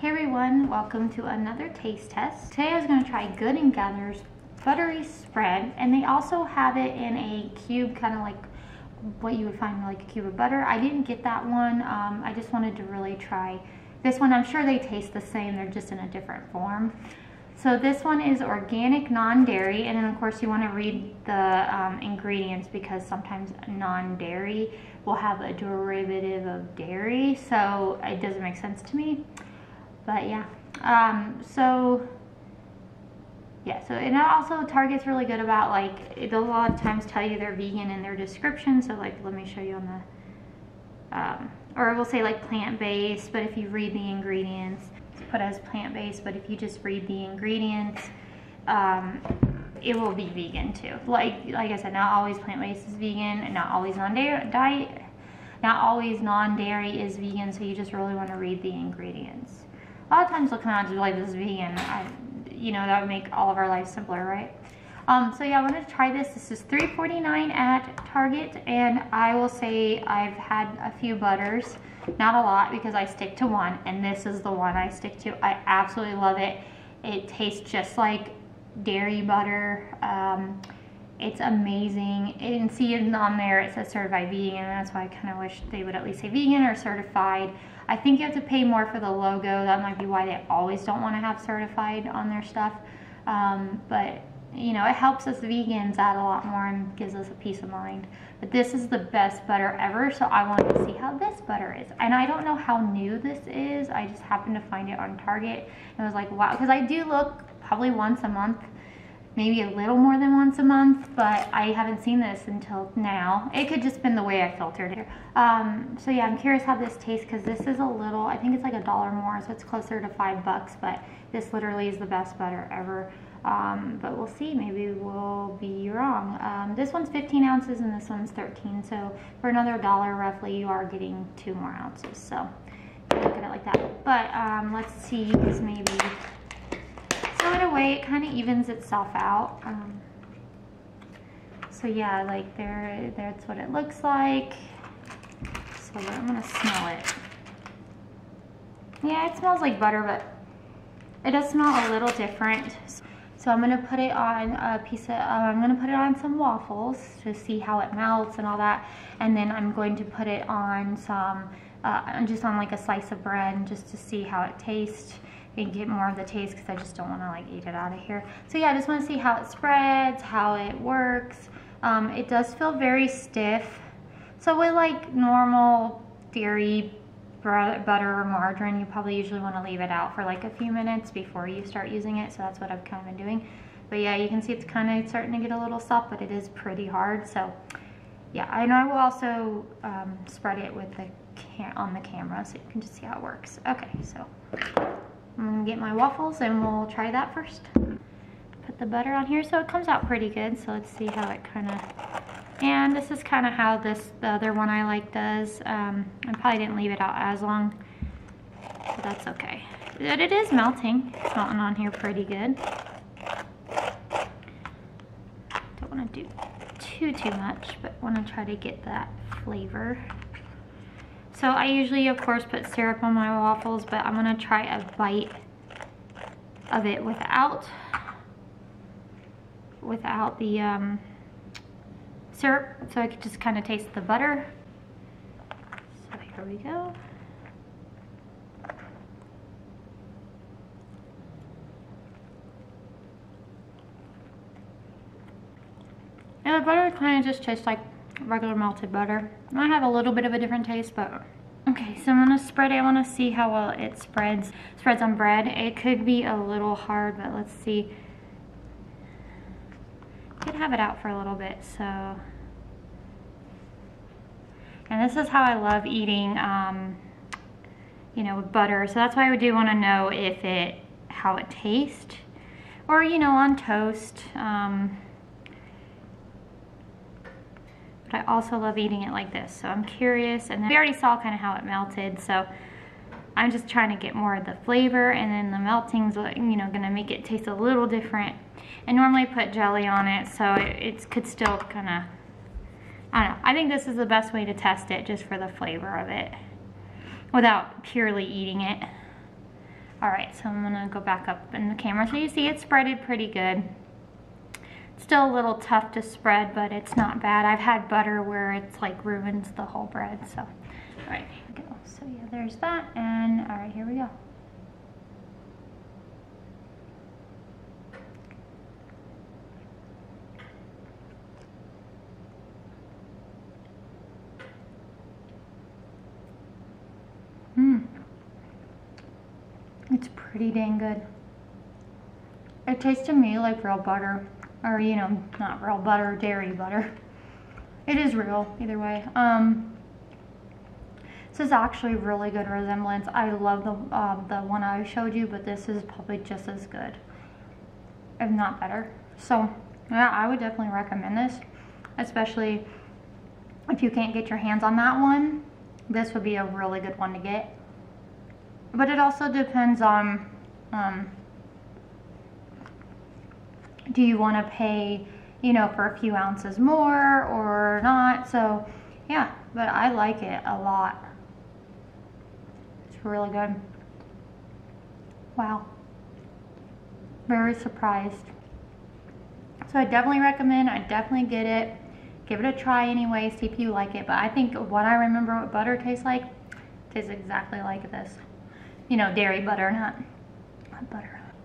Hey everyone, welcome to another taste test. Today I was going to try Good Gather's buttery spread and they also have it in a cube kind of like what you would find like a cube of butter. I didn't get that one. Um, I just wanted to really try this one. I'm sure they taste the same. They're just in a different form. So this one is organic non-dairy and then of course you want to read the um, ingredients because sometimes non-dairy will have a derivative of dairy so it doesn't make sense to me but yeah. Um, so yeah so and also target's really good about like it a lot of times tell you they're vegan in their description so like let me show you on the um, or it will say like plant-based but if you read the ingredients put as plant-based but if you just read the ingredients um, it will be vegan too. Like like I said not always plant-based is vegan and not always non-dairy diet not always non-dairy is vegan so you just really want to read the ingredients a lot of times they'll come out be like, this is vegan. I, you know, that would make all of our lives simpler, right? Um, so yeah, I wanted to try this. This is $3.49 at Target, and I will say I've had a few butters, not a lot because I stick to one, and this is the one I stick to. I absolutely love it. It tastes just like dairy butter. Um, it's amazing. And see it on there it says certified vegan, that's why I kind of wish they would at least say vegan or certified. I think you have to pay more for the logo. That might be why they always don't want to have certified on their stuff. Um, but you know, it helps us vegans out a lot more and gives us a peace of mind. But this is the best butter ever, so I wanted to see how this butter is. And I don't know how new this is. I just happened to find it on Target and was like, wow, because I do look probably once a month maybe a little more than once a month, but I haven't seen this until now. It could just been the way I filtered it. Um, so yeah, I'm curious how this tastes because this is a little, I think it's like a dollar more, so it's closer to five bucks, but this literally is the best butter ever. Um, but we'll see, maybe we'll be wrong. Um, this one's 15 ounces and this one's 13, so for another dollar roughly, you are getting two more ounces, so look at it like that. But um, let's see, maybe in a way, it kind of evens itself out. Um, so yeah, like there, that's what it looks like. So I'm gonna smell it. Yeah, it smells like butter, but it does smell a little different. So I'm gonna put it on a piece of, uh, I'm gonna put it on some waffles to see how it melts and all that. And then I'm going to put it on some, uh, just on like a slice of bread just to see how it tastes and get more of the taste because I just don't want to like eat it out of here. So yeah, I just want to see how it spreads, how it works. Um, it does feel very stiff. So with like normal dairy butter or margarine, you probably usually want to leave it out for like a few minutes before you start using it. So that's what I've kind of been doing. But yeah, you can see it's kind of starting to get a little soft, but it is pretty hard. So yeah, and I will also um, spread it with the on the camera so you can just see how it works. Okay, so get my waffles and we'll try that first. Put the butter on here so it comes out pretty good. So let's see how it kind of, and this is kind of how this, the other one I like does. Um, I probably didn't leave it out as long, but that's okay. But it is melting. It's melting on here pretty good. Don't wanna do too, too much, but wanna try to get that flavor. So I usually, of course, put syrup on my waffles, but I'm gonna try a bite of it without, without the um, syrup, so I could just kind of taste the butter. So here we go. And the butter kind of just tastes like regular melted butter. I have a little bit of a different taste, but okay, so I'm gonna spread it. I wanna see how well it spreads, spreads on bread. It could be a little hard, but let's see. Could have it out for a little bit, so. And this is how I love eating, um, you know, with butter. So that's why I do wanna know if it, how it tastes. Or, you know, on toast. Um, but I also love eating it like this. So I'm curious, and we already saw kind of how it melted, so I'm just trying to get more of the flavor, and then the melting's, you know, gonna make it taste a little different. I normally put jelly on it, so it, it could still kind of, I don't know. I think this is the best way to test it, just for the flavor of it, without purely eating it. All right, so I'm gonna go back up in the camera so you see it spreaded pretty good. Still a little tough to spread, but it's not bad. I've had butter where it's like ruins the whole bread, so. All right, go. So yeah, there's that, and all right, here we go. Mmm. It's pretty dang good. It tastes to me like real butter. Or, you know, not real butter, dairy butter. It is real, either way. Um, this is actually really good resemblance. I love the, uh, the one I showed you, but this is probably just as good. If not better. So, yeah, I would definitely recommend this. Especially if you can't get your hands on that one. This would be a really good one to get. But it also depends on um, do you want to pay, you know, for a few ounces more or not? So, yeah, but I like it a lot. It's really good. Wow. Very surprised. So I definitely recommend, I definitely get it. Give it a try anyway, see if you like it. But I think what I remember what butter tastes like, tastes exactly like this. You know, dairy butter, not, not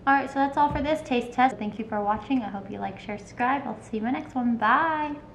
butter. Alright, so that's all for this taste test. Thank you for watching. I hope you like, share, subscribe. I'll see you in my next one. Bye!